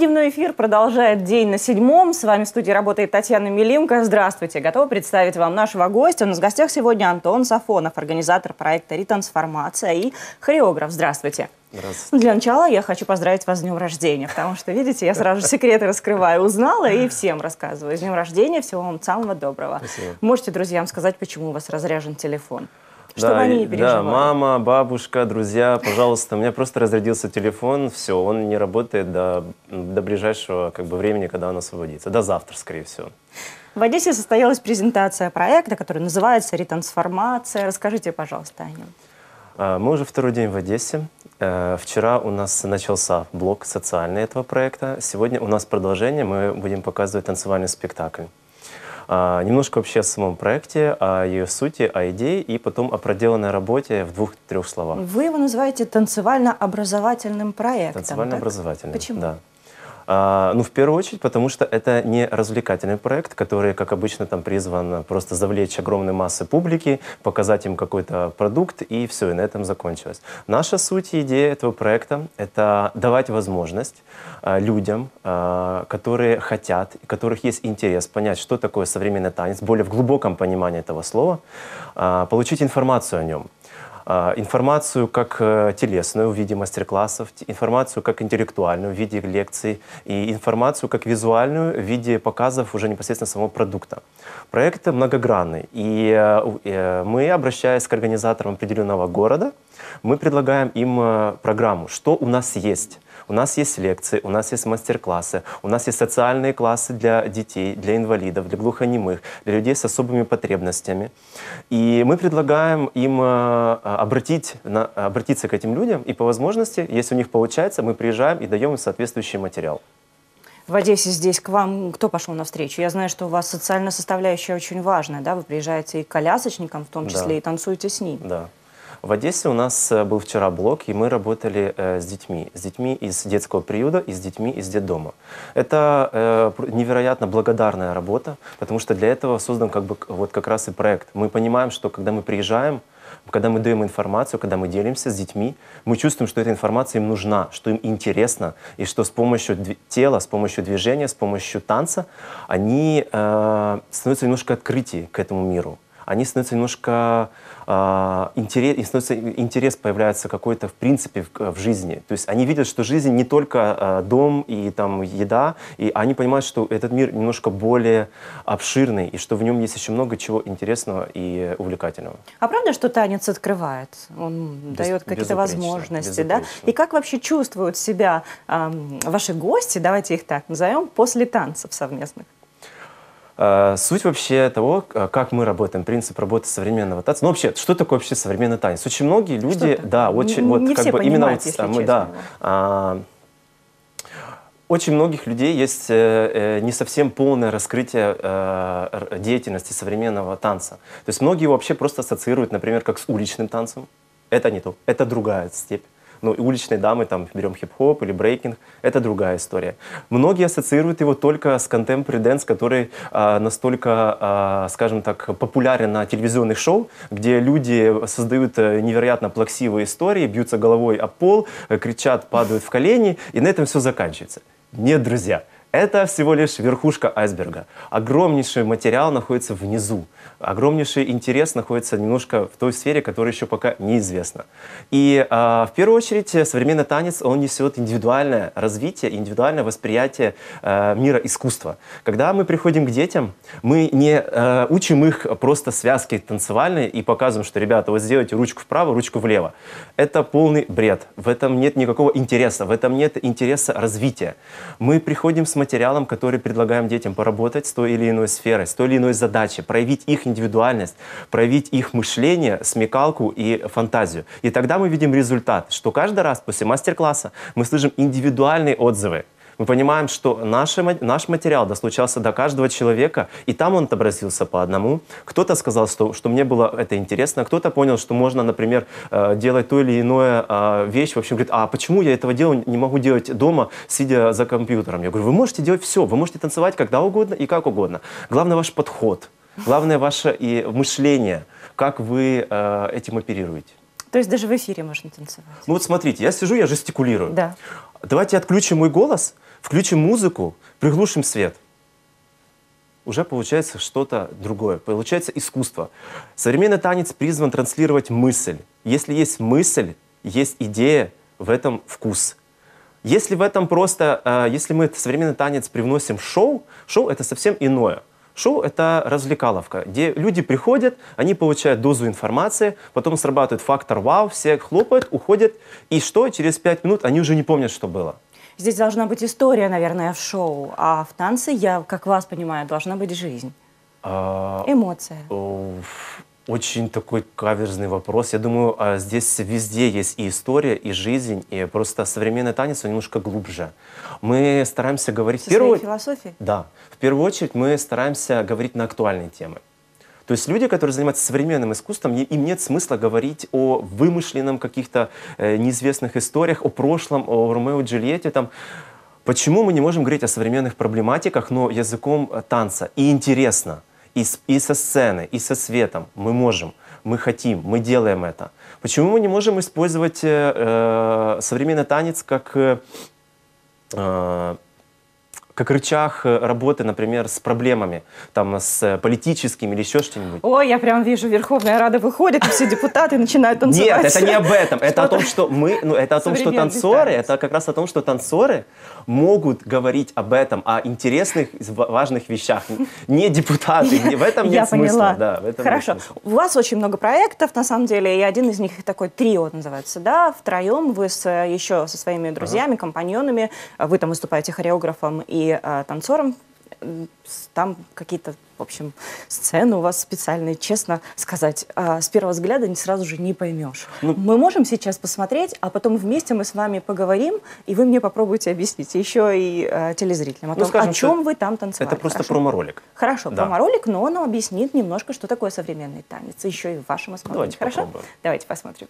дневной эфир продолжает день на седьмом. С вами в студии работает Татьяна Милимка. Здравствуйте. Готова представить вам нашего гостя. У нас в гостях сегодня Антон Сафонов, организатор проекта «Ретрансформация» и хореограф. Здравствуйте. Здравствуйте. Для начала я хочу поздравить вас с днем рождения, потому что, видите, я сразу же секреты раскрываю, узнала и всем рассказываю. С днем рождения, всего вам самого доброго. Спасибо. Можете друзьям сказать, почему у вас разряжен телефон? Чтобы да, они не и- да, переживали. мама, бабушка, друзья, пожалуйста, у меня просто разрядился телефон, все, он не работает до, до ближайшего как бы, времени, когда он освободится, до завтра, скорее всего. В Одессе состоялась презентация проекта, который называется «Ретрансформация». Расскажите, пожалуйста, о нем. А, Мы уже второй день в Одессе. Э, Вчера у нас начался блок социальный этого проекта. Сегодня у нас продолжение, мы будем показывать танцевальный спектакль. А, Немножко вообще о самом проекте, о ее сути, о идее и потом о проделанной работе в двух-трех словах. Вы его называете танцевально-образовательным проектом. Танцевально-образовательный. так? Почему? Да. А, ну, в первую очередь, потому что это не развлекательный проект, который, как обычно, там призван просто завлечь огромные массы публики, показать им какой-то продукт, и все, и на этом закончилось. Наша суть и идея этого проекта — это давать возможность а, людям, а, которые хотят, у которых есть интерес понять, что такое современный танец, более в глубоком понимании этого слова, получить информацию о нем. А, информацию как э, телесную в виде мастер-классов, информацию как интеллектуальную в виде лекций и информацию как визуальную в виде показов уже непосредственно самого продукта. Проект многогранный, и э, э, мы, обращаясь к организаторам определенного города, мы предлагаем им программу, что у нас есть. У нас есть лекции, у нас есть мастер-классы, у нас есть социальные классы для детей, для инвалидов, для глухонемых, для людей с особыми потребностями. И мы предлагаем им э, обратить, на- обратиться к этим людям, и по возможности, если у них получается, мы приезжаем и даем им соответствующий материал. В Одессе здесь к вам кто пошел навстречу? Я знаю, что у вас социальная составляющая очень важная, да? Вы приезжаете и к колясочникам, в том Да. числе, и танцуете с ними. Да. В Одессе у нас э, был вчера блок, и мы работали э, с детьми. С детьми из детского приюта и с детьми из детдома. Это э, невероятно благодарная работа, потому что для этого создан как бы вот как раз и проект. Мы понимаем, что когда мы приезжаем, когда мы даем информацию, когда мы делимся с детьми, мы чувствуем, что эта информация им нужна, что им интересно, и что с помощью тела, с помощью движения, с помощью танца они э, становятся немножко открытие к этому миру они становятся немножко а, интерес, и становится интерес появляется какой-то в принципе в, в жизни. То есть они видят, что жизнь не только а, дом и там еда, и они понимают, что этот мир немножко более обширный и что в нем есть еще много чего интересного и увлекательного. А правда, что танец открывает? Он Без- дает какие-то возможности, да? И как вообще чувствуют себя ам, ваши гости, давайте их так назовем, после танцев совместных? Э, Суть вообще того, к- как мы работаем, принцип работы современного танца. Ну вообще, что такое вообще современный танец? Очень многие люди, это? да, очень Н- вот не как бы именно вот, если мы, честно. да, а, очень многих людей есть э, э, не совсем полное раскрытие э, деятельности современного танца. То есть многие его вообще просто ассоциируют, например, как с уличным танцем. Это не то, это другая степь. Ну, и уличные дамы, там, берем хип-хоп или брейкинг, это другая история. Многие ассоциируют его только с contemporary dance, который а, настолько, а, скажем так, популярен на телевизионных шоу, где люди создают э, невероятно плаксивые истории, бьются головой о пол, э, кричат, падают в колени, и на этом все заканчивается. Нет, друзья, это всего лишь верхушка айсберга. Огромнейший материал находится внизу. Огромнейший интерес находится немножко в той сфере, которая еще пока неизвестна. И а, в первую очередь э, современный танец, он несет индивидуальное развитие, индивидуальное восприятие э, мира искусства. Когда мы приходим к детям, мы не э, учим их просто связки танцевальной и показываем, что, ребята, вот сделайте ручку вправо, ручку влево. Это полный бред. В этом нет никакого интереса, в этом нет интереса развития. Мы приходим с материалом, который предлагаем детям поработать с той или иной сферой, с той или иной задачей, проявить их индивидуальность, проявить их мышление, смекалку и фантазию. И тогда мы видим результат, что каждый раз после мастер-класса мы слышим индивидуальные отзывы. Мы понимаем, что наше ма- наш материал достучался до каждого человека, и там он отобразился по одному. Кто-то сказал, что, что мне было это интересно, кто-то понял, что можно, например, э, делать то или иное э, вещь. В общем, говорит, а почему я этого делаю, не могу делать дома, сидя за компьютером? Я говорю, вы можете делать все, вы можете танцевать когда угодно и как угодно. Главное ваш подход, главное ваше и мышление, как вы э, этим оперируете. То есть даже в эфире можно танцевать. Ну вот смотрите, я сижу, я жестикулирую. Да. Давайте отключим мой голос, Включим музыку, приглушим свет. Уже получается что-то другое, получается искусство. Современный танец призван транслировать мысль. Если есть мысль, есть идея, в этом вкус. Если в этом просто, э, если мы современный танец привносим в шоу, шоу это совсем иное. Шоу — это развлекаловка, где люди приходят, они получают дозу информации, потом срабатывает фактор «вау», все хлопают, уходят, и что? Через пять минут они уже не помнят, что было. Здесь должна быть история, наверное, в шоу, а в танце, я, как вас понимаю, должна быть жизнь. А... Эмоция. Очень такой каверзный вопрос. Я думаю, а, здесь везде есть и история, и жизнь, и просто современный танец, он немножко глубже. Мы стараемся говорить... Со первую... философией? Да. В первую очередь мы стараемся говорить на актуальные темы. То есть люди, которые занимаются современным искусством, им нет смысла говорить о вымышленном каких-то э, неизвестных историях, о прошлом, о Ромео и Джульетте. Там. Почему мы не можем говорить о современных проблематиках, но языком э, танца? И интересно – и, и со сцены, и со светом мы можем, мы хотим, мы делаем это. Почему мы не можем использовать э, э современный танец как э, э как рычаг э, работы, например, с проблемами, там, с политическими или еще что-нибудь. Ой, я прям вижу, Верховная Рада выходит, и все депутаты начинают танцевать. Нет, это не об этом. Это о том, что мы, ну, это о том, что танцоры, это как раз о том, что танцоры могут говорить об этом, о интересных, важных вещах. Не депутаты, в этом нет смысла. Да, Хорошо. У вас очень много проектов, на самом деле, и один из них такой трио называется, да? Втроем вы с, еще со своими друзьями, компаньонами, вы там выступаете хореографом и э, танцором. Там какие-то, в общем, сцены у вас специальные, честно сказать, э, с первого взгляда не сразу же не поймешь. Ну, мы можем сейчас посмотреть, а потом вместе мы с вами поговорим, и вы мне попробуйте объяснить еще и э, телезрителям о ну, том, скажем, о чем вы там танцевали. Это просто промо-ролик. Хорошо, да. промо-ролик, но он объяснит немножко, что такое современный танец, еще и в вашем исполнении. Давайте Хорошо? Попробуем. Давайте посмотрим.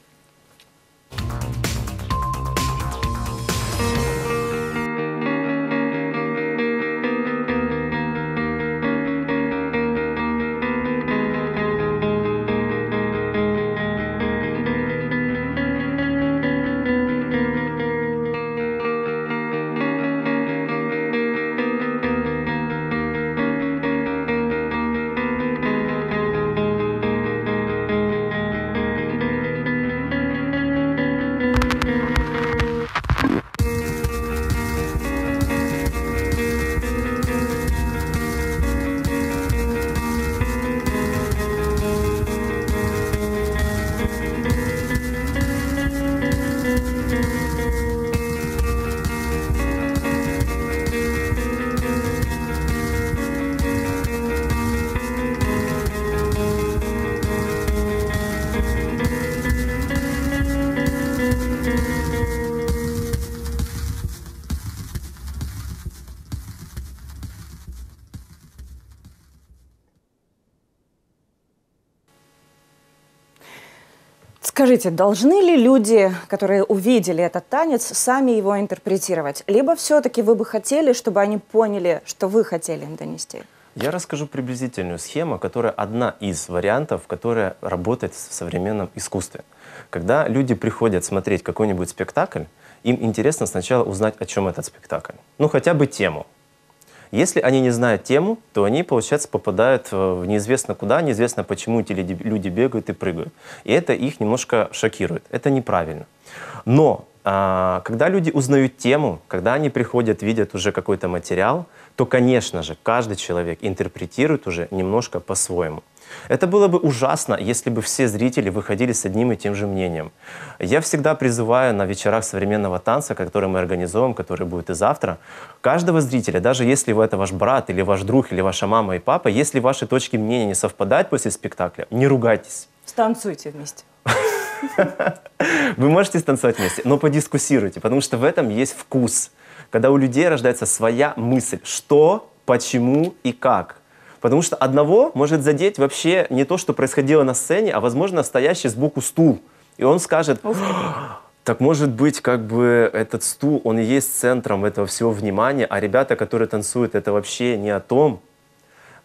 Скажите, должны ли люди, которые увидели этот танец, сами его интерпретировать? Либо все-таки вы бы хотели, чтобы они поняли, что вы хотели им донести? Я расскажу приблизительную схему, которая одна из вариантов, которая работает в современном искусстве. Когда люди приходят смотреть какой-нибудь спектакль, им интересно сначала узнать, о чем этот спектакль. Ну, хотя бы тему. Если они не знают тему, то они, получается, попадают в неизвестно куда, неизвестно почему эти люди бегают и прыгают. И это их немножко шокирует. Это неправильно. Но а, когда люди узнают тему, когда они приходят, видят уже какой-то материал, то, конечно же, каждый человек интерпретирует уже немножко по-своему. Это было бы ужасно, если бы все зрители выходили с одним и тем же мнением. Я всегда призываю на вечерах современного танца, которые мы организуем, который будет и завтра, каждого зрителя, даже если это ваш брат или ваш друг или ваша мама и папа, если ваши точки мнения не совпадают после спектакля, не ругайтесь. Станцуйте вместе. Вы можете станцевать вместе, но подискуссируйте, потому что в этом есть вкус. Когда у людей рождается своя мысль, что, почему и как. Потому что одного может задеть вообще не то, что происходило на сцене, а, возможно, стоящий сбоку стул. И он скажет, так может быть, как бы этот стул, он и есть центром этого всего внимания, а ребята, которые танцуют, это вообще не о том.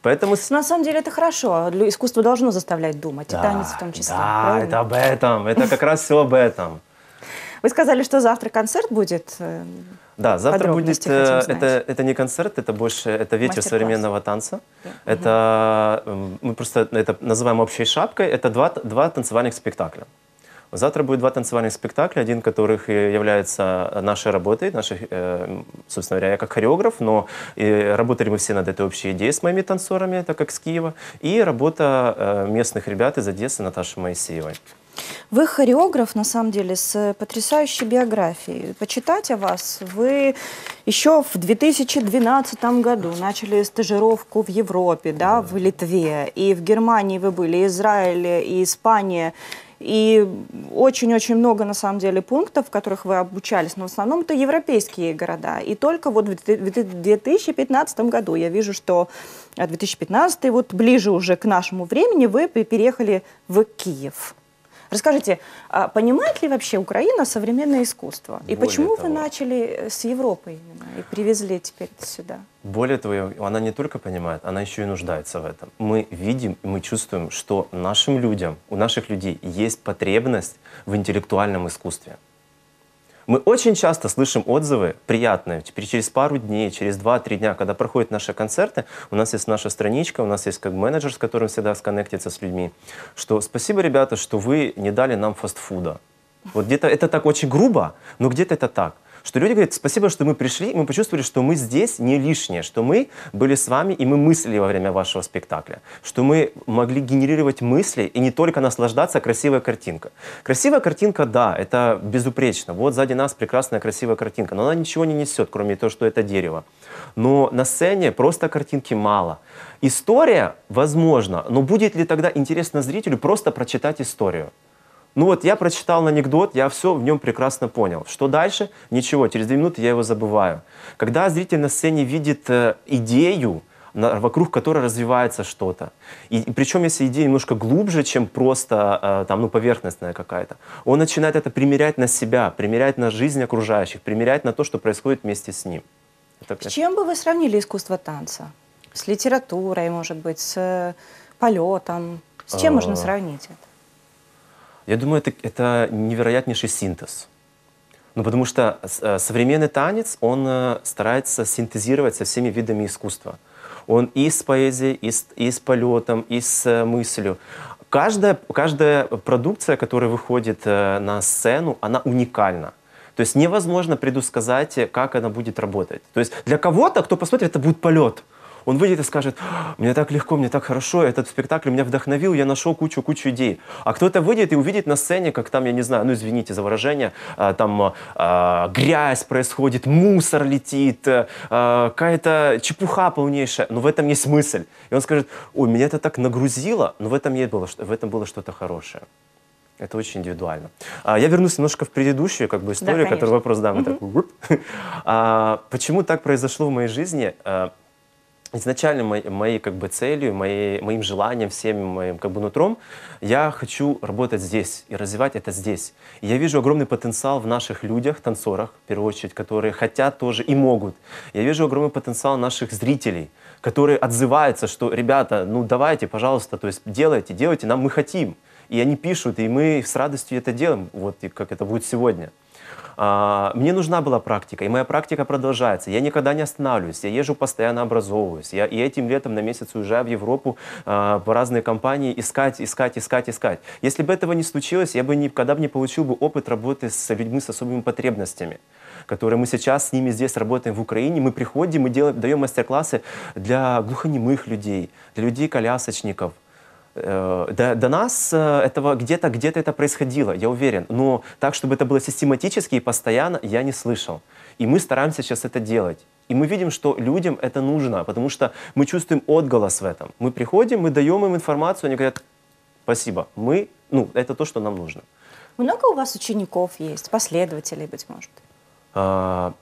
Поэтому... На самом деле это хорошо. Искусство должно заставлять думать, да, и танец в том числе. Да, правильно? это об этом. Это как раз все об этом. Вы сказали, что завтра концерт будет. Да, завтра будет, это, это не концерт, это больше, это вечер современного танца. Да. Это, мы просто это называем общей шапкой, это два, два танцевальных спектакля. Завтра будет два танцевальных спектакля, один которых является нашей работой, нашей, э, собственно говоря, я как хореограф, но работали мы все над этой общей идеей с моими танцорами, так как с Киева, и работа э, местных ребят из Одессы Наташи Моисеевой. Вы хореограф, на самом деле, с потрясающей биографией. Почитать о вас вы еще в 2012 году начали стажировку в Европе, да, в Литве, и в Германии вы были, Израиле, и Испания. И очень-очень много, на самом деле, пунктов, в которых вы обучались, но в основном это европейские города. И только вот в 2015 году я вижу, что 2015, вот ближе уже к нашему времени, вы переехали в Киев. Расскажите, а понимает ли вообще Украина современное искусство? И Более почему того, вы начали с Европы именно и привезли теперь это сюда? Более того, она не только понимает, она еще и нуждается в этом. Мы видим и мы чувствуем, что нашим людям, у наших людей есть потребность в интеллектуальном искусстве. Мы очень часто слышим отзывы приятные. Теперь через пару дней, через 2-3 дня, когда проходят наши концерты, у нас есть наша страничка, у нас есть как менеджер, с которым всегда сконнектится с людьми, что спасибо, ребята, что вы не дали нам фастфуда. Вот где-то это так очень грубо, но где-то это так что люди говорят, спасибо, что мы пришли, мы почувствовали, что мы здесь не лишние, что мы были с вами, и мы мыслили во время вашего спектакля, что мы могли генерировать мысли и не только наслаждаться красивой картинкой. Красивая картинка, да, это безупречно. Вот сзади нас прекрасная красивая картинка, но она ничего не несет, кроме того, что это дерево. Но на сцене просто картинки мало. История, возможно, но будет ли тогда интересно зрителю просто прочитать историю? Ну вот я прочитал анекдот, я все в нем прекрасно понял. Что дальше? Ничего, через две минуты я его забываю. Когда зритель на сцене видит э, идею, на, вокруг которой развивается что-то. И, и причем, если идея немножко глубже, чем просто э, там, ну, поверхностная какая-то, он начинает это примерять на себя, примерять на жизнь окружающих, примерять на то, что происходит вместе с ним. Это, с чем бы вы сравнили искусство танца? С литературой, может быть, с э, полетом? С чем можно а. сравнить это? Я думаю, это, это невероятнейший синтез. Ну, потому что э, современный танец, он э, старается синтезировать со всеми видами искусства. Он и с поэзией, и с, и с полетом, и с э, мыслью. Каждая, каждая продукция, которая выходит на сцену, она уникальна. То есть невозможно предусказать, как она будет работать. То есть для кого-то, кто посмотрит, это будет полет он выйдет и скажет, мне так легко, мне так хорошо, этот спектакль меня вдохновил, я нашел кучу-кучу идей. А кто-то выйдет и увидит на сцене, как там, я не знаю, ну извините за выражение, а, там а, грязь происходит, мусор летит, а, какая-то чепуха полнейшая, но в этом есть мысль. И он скажет, ой, меня это так нагрузило, но в этом, не было, в этом было что-то хорошее. Это очень индивидуально. А, я вернусь немножко в предыдущую как бы, историю, да, который вопрос дам. Угу. Так, а, почему так произошло в моей жизни? А, изначально моей, моей как бы целью, моей, моим желанием, всем моим как бы нутром, я хочу работать здесь и развивать это здесь. И я вижу огромный потенциал в наших людях, танцорах, в первую очередь, которые хотят тоже и могут. Я вижу огромный потенциал наших зрителей, которые отзываются, что, ребята, ну давайте, пожалуйста, то есть делайте, делайте, нам мы хотим. И они пишут, и мы с радостью это делаем, вот и как это будет сегодня. А, мне нужна была практика, и моя практика продолжается. Я никогда не останавливаюсь, я езжу постоянно образовываюсь. Я и этим летом на месяц уезжаю в Европу а, по разные компании искать, искать, искать, искать. Если бы этого не случилось, я бы никогда бы не получил бы опыт работы с людьми с особыми потребностями которые мы сейчас с ними здесь работаем в Украине. Мы приходим, мы делаем, даем мастер-классы для глухонемых людей, для людей-колясочников, Э, до, до нас э, этого где-то где-то это происходило, я уверен. Но так, чтобы это было систематически и постоянно, я не слышал. И мы стараемся сейчас это делать. И мы видим, что людям это нужно, потому что мы чувствуем отголос в этом. Мы приходим, мы даем им информацию, они говорят, спасибо, мы, ну, это то, что нам нужно. Много у вас учеников есть, последователей, быть может? А,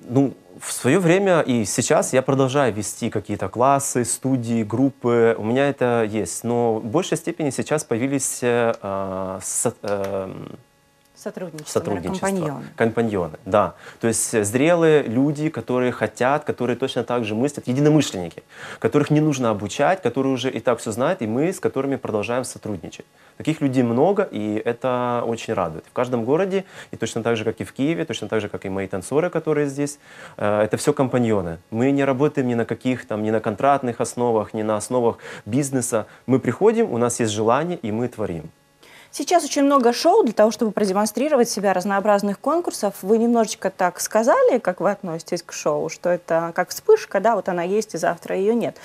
ну, в свое время и сейчас я продолжаю вести какие-то классы, студии, группы. У меня это есть. Но в большей степени сейчас появились э, с, э, Сотрудничество, сотрудничество. компаньоны. Компаньоны, да. То есть зрелые люди, которые хотят, которые точно так же мыслят, единомышленники, которых не нужно обучать, которые уже и так все знают, и мы с которыми продолжаем сотрудничать. Таких людей много, и это очень радует. В каждом городе, и точно так же, как и в Киеве, точно так же, как и мои танцоры, которые здесь, э, это все компаньоны. Мы не работаем ни на каких там, ни на контрактных основах, ни на основах бизнеса. Мы приходим, у нас есть желание, и мы творим. Сейчас очень много шоу для того, чтобы продемонстрировать себя разнообразных конкурсов. Вы немножечко так сказали, как вы относитесь к шоу, что это как вспышка, да, вот она есть, и завтра ее нет.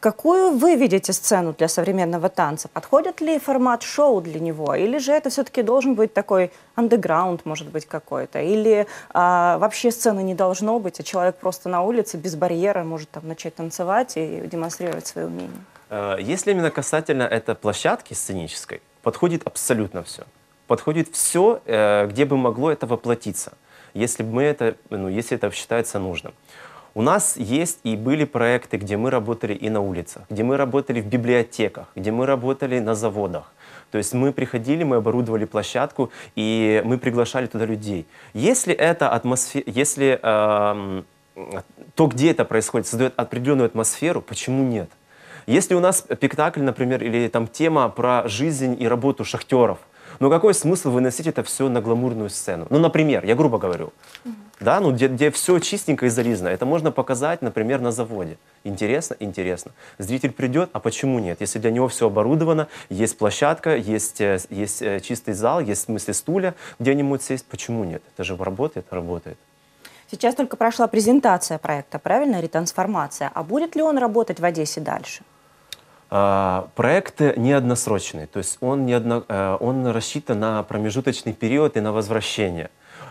Какую вы видите сцену для современного танца? Подходит ли формат шоу для него? Или же это все-таки должен быть такой андеграунд, может быть, какой-то? Или а, вообще сцены не должно быть, а человек просто на улице без барьера может там начать танцевать и демонстрировать свои умения? Э, если именно касательно этой площадки сценической, подходит абсолютно все. Подходит все, э, где бы могло это воплотиться, если бы мы это, ну, если это считается нужным. У нас есть и были проекты, где мы работали и на улицах, где мы работали в библиотеках, где мы работали на заводах. То есть мы приходили, мы оборудовали площадку, и мы приглашали туда людей. Если это атмосфера, если э, то, где это происходит, создает определенную атмосферу, почему нет? Если у нас спектакль, например, или там тема про жизнь и работу шахтеров, ну какой смысл выносить это все на гламурную сцену? Ну, например, я грубо говорю, mm-hmm. да, ну где, где все чистенько и зализано. Это можно показать, например, на заводе. Интересно? Интересно. Зритель придет, а почему нет? Если для него все оборудовано, есть площадка, есть, э, есть э, чистый зал, есть в смысле стулья, где они могут сесть, почему нет? Это же работает, работает. Сейчас только прошла презентация проекта, правильно, ретрансформация. А будет ли он работать в Одессе дальше? А, проект не односрочный, то есть он, не одно, э, он рассчитан на промежуточный период и на возвращение.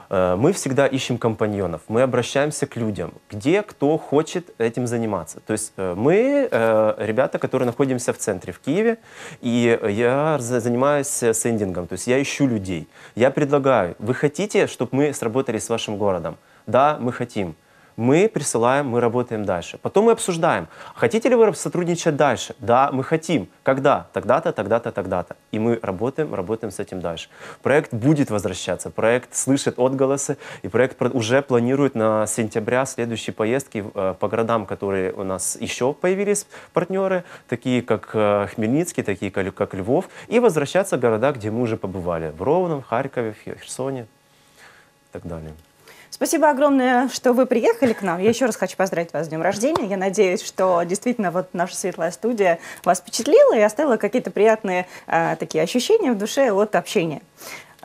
Э, мы всегда ищем компаньонов, мы обращаемся к людям, где кто хочет этим заниматься. То есть э, мы ребята, которые находимся в центре, в Киеве, и я занимаюсь сендингом, то есть я ищу людей. Я предлагаю, вы хотите, чтобы мы сработали с вашим городом? Да, мы хотим мы присылаем, мы работаем дальше. Потом мы обсуждаем, хотите ли вы сотрудничать дальше? Да, мы хотим. Когда? Тогда-то, тогда-то, тогда-то. И мы работаем, работаем с этим дальше. Проект будет возвращаться, проект слышит отголосы, и проект уже планирует на сентября следующие поездки э, по городам, которые у нас еще появились партнеры, такие как э, Хмельницкий, такие как Львов, и возвращаться в города, где мы уже побывали, в Ровном, Харькове, Херсоне и так далее. Спасибо огромное, что вы приехали к нам. Я еще раз хочу поздравить вас с днем рождения. Я надеюсь, что действительно вот наша светлая студия вас впечатлила и оставила какие-то приятные э, такие ощущения в душе от общения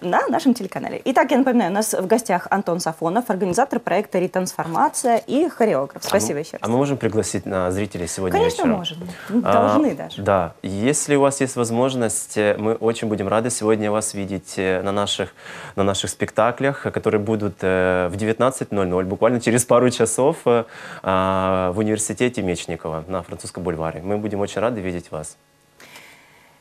на нашем телеканале. Итак, я напоминаю, у нас в гостях Антон Сафонов, организатор проекта «Ретрансформация» и хореограф. Спасибо а еще раз. А мы можем пригласить на зрителей сегодня Конечно, вечером? можем. Должны а, даже. Да. Если у вас есть возможность, э, мы очень будем рады сегодня вас видеть э, на наших, на наших спектаклях, которые будут э, в 19.00, буквально через пару часов а, в университете Мечникова на Французском бульваре. Мы будем очень рады видеть вас.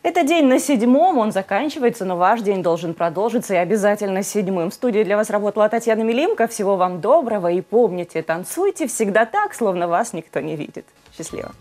Это день на седьмом, он заканчивается, но ваш день должен продолжиться и обязательно седьмым. В студии для вас работала Татьяна Милимко. Всего вам доброго и помните, танцуйте всегда так, словно вас никто не видит. Счастливо.